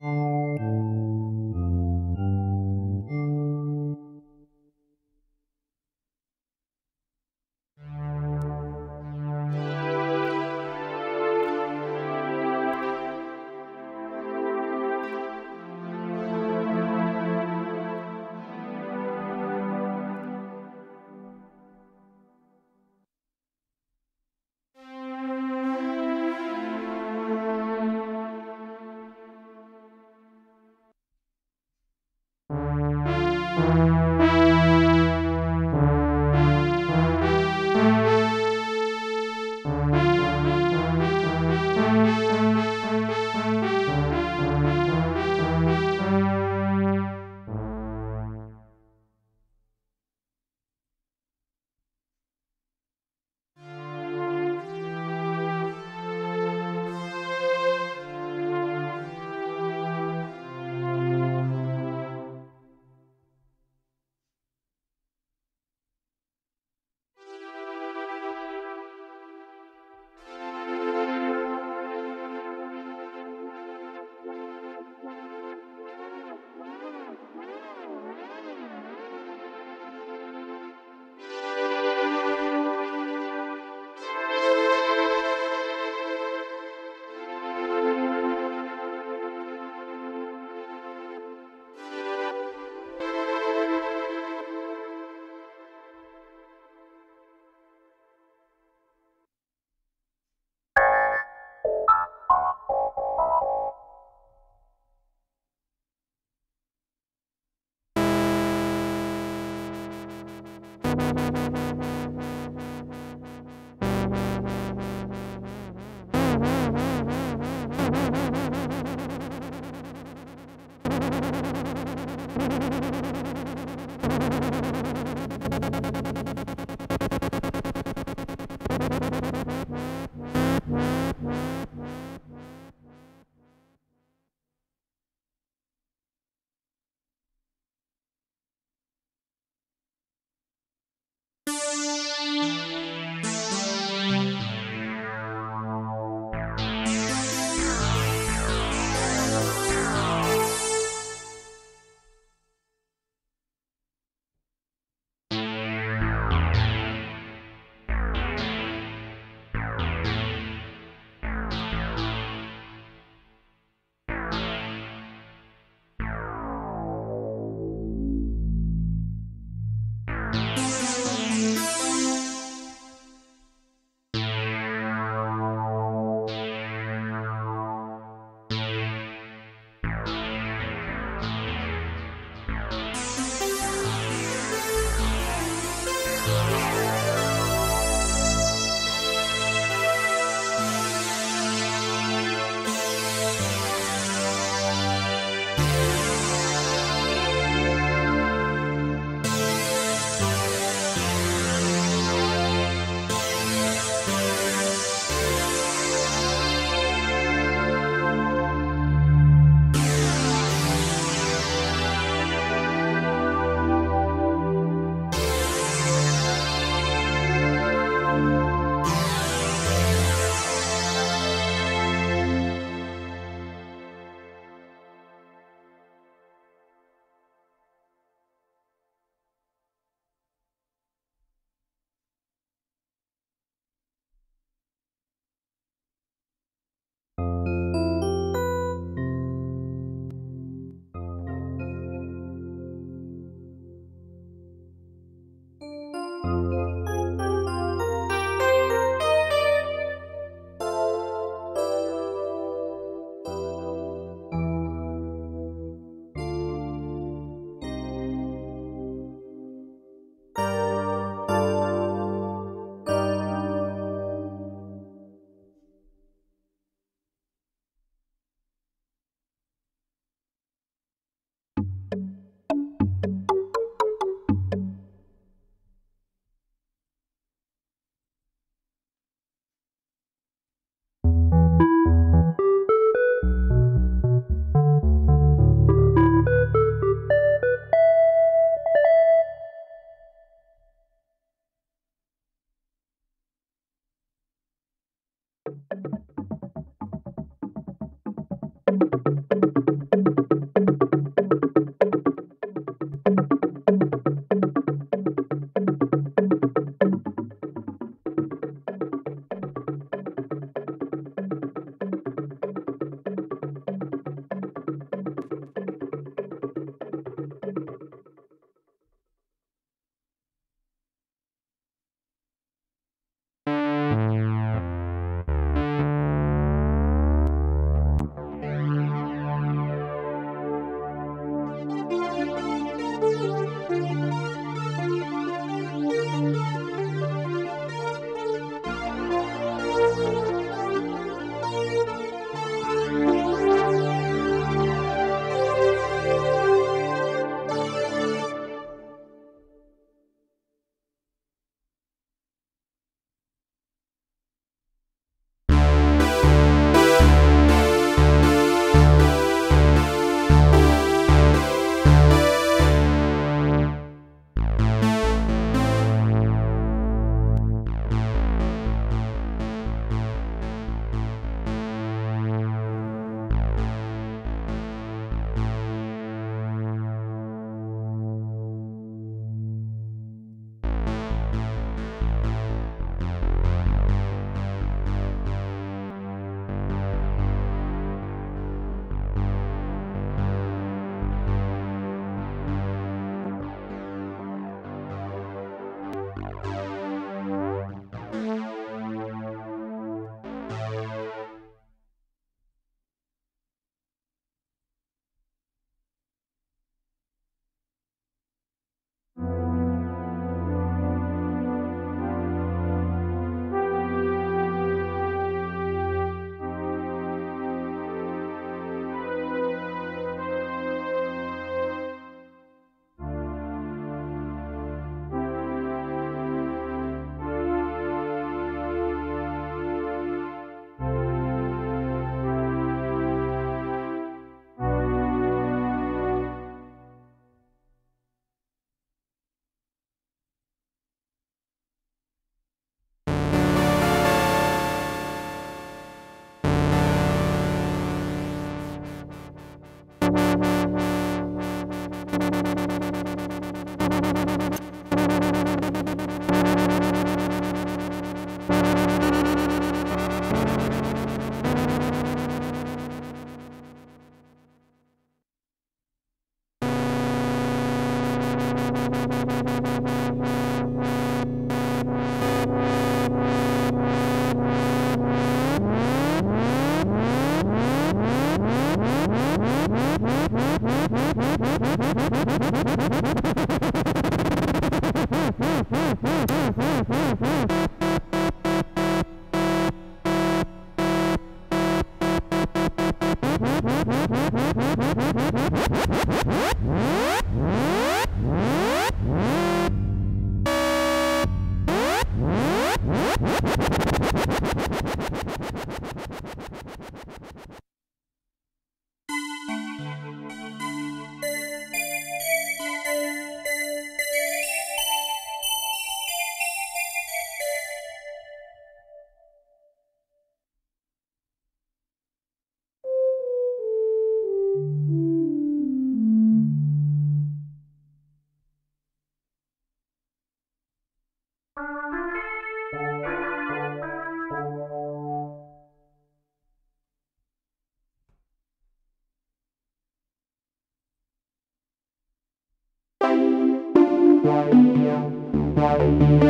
Música